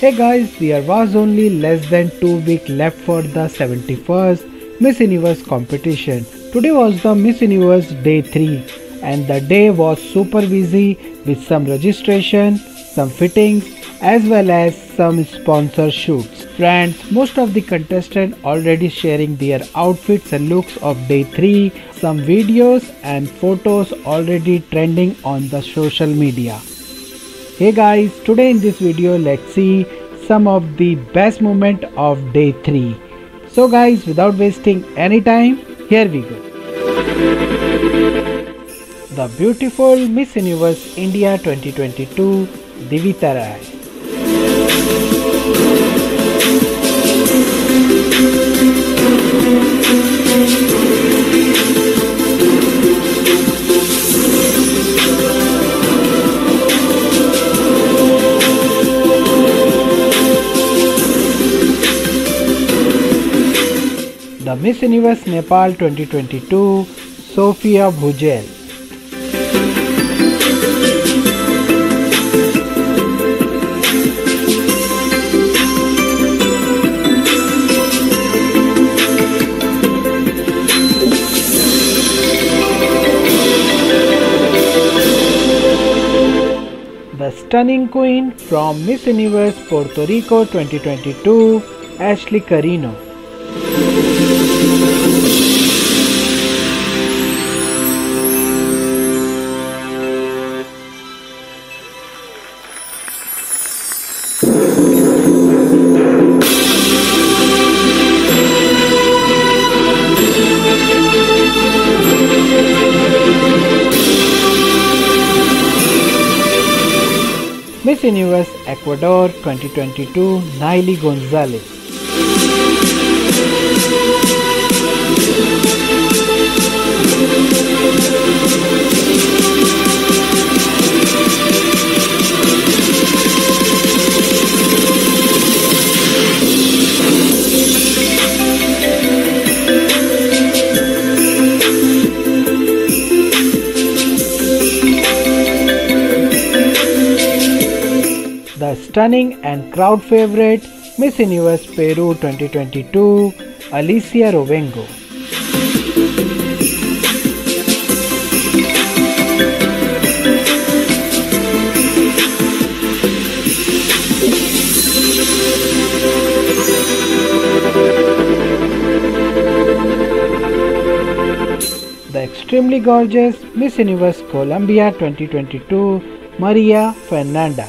Hey guys, there was only less than 2 weeks left for the 71st Miss Universe competition. Today was the Miss Universe day 3 and the day was super busy with some registration, some fittings as well as some sponsor shoots. Friends, most of the contestants already sharing their outfits and looks of day 3, some videos and photos already trending on the social media. Hey guys, today in this video let's see some of the best moment of day 3. So guys, without wasting any time, here we go. The beautiful Miss Universe India 2022 Divita Rai. The Miss Universe Nepal 2022 Sophiya Bhujel. The stunning queen from Miss Universe Puerto Rico 2022 Ashley Carino. Miss Universe Ecuador 2022 Nayelhi Gonzalez. Stunning and crowd favorite Miss Universe Peru 2022 Alessia Rovegno. The extremely gorgeous Miss Universe Colombia 2022 Maria Fernanda.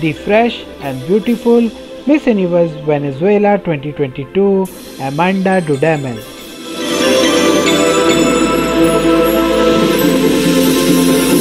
the fresh and beautiful Miss Universe Venezuela 2022 Amanda Dudamel. The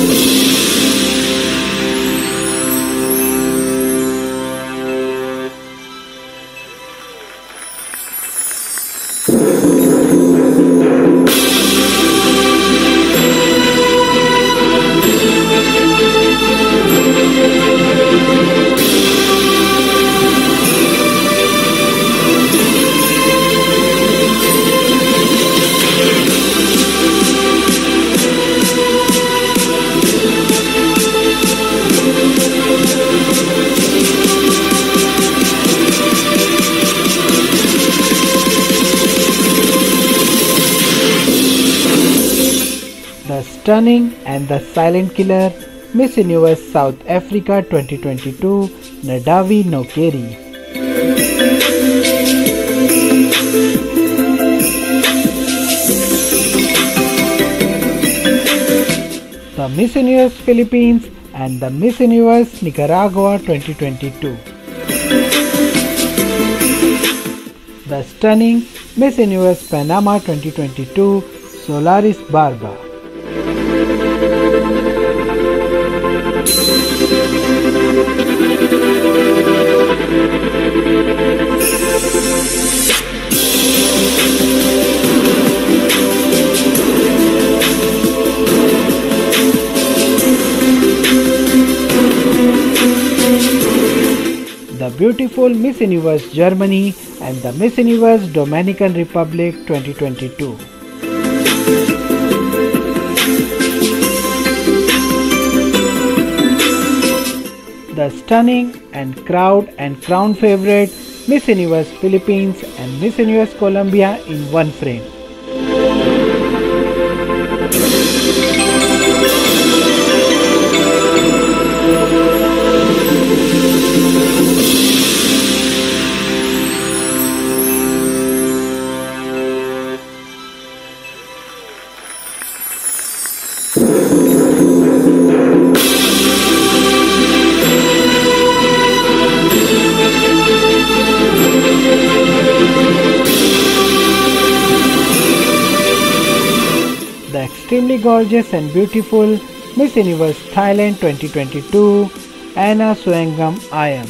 stunning and the silent killer Miss Universe South Africa 2022 Ndavi Nokeri. The Miss Universe Philippines and the Miss Universe Nicaragua 2022. The stunning Miss Universe Panama 2022 Solaris Barba. Beautiful Miss Universe Germany and the Miss Universe Dominican Republic 2022. The stunning and crowd and crown favorite Miss Universe Philippines and Miss Universe Colombia in one frame. Extremely gorgeous and beautiful Miss Universe Thailand 2022 Anna Suangam Ayam.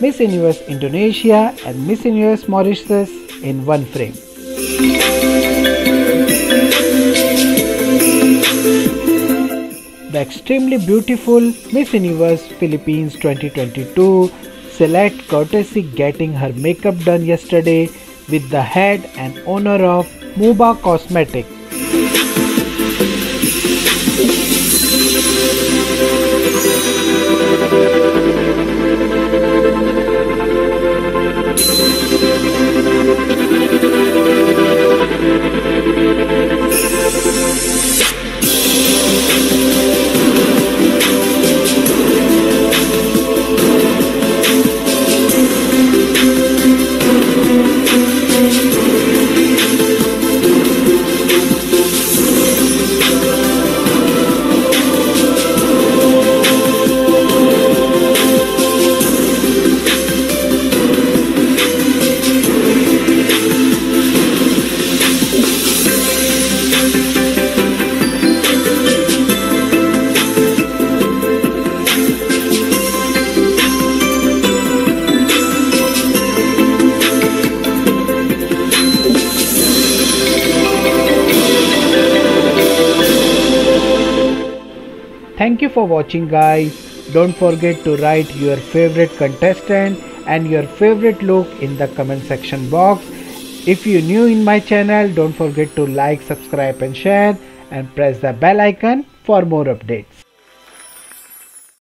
Miss Universe Indonesia and Miss Universe Mauritius in one frame. Extremely beautiful Miss Universe Philippines 2022 Celeste Cortesi getting her makeup done yesterday with the head and owner of Muba Cosmetic. Thank you for watching guys. Don't forget to write your favorite contestant and your favorite look in the comment section box. If you're new in my channel, don't forget to like, subscribe and share and press the bell icon for more updates.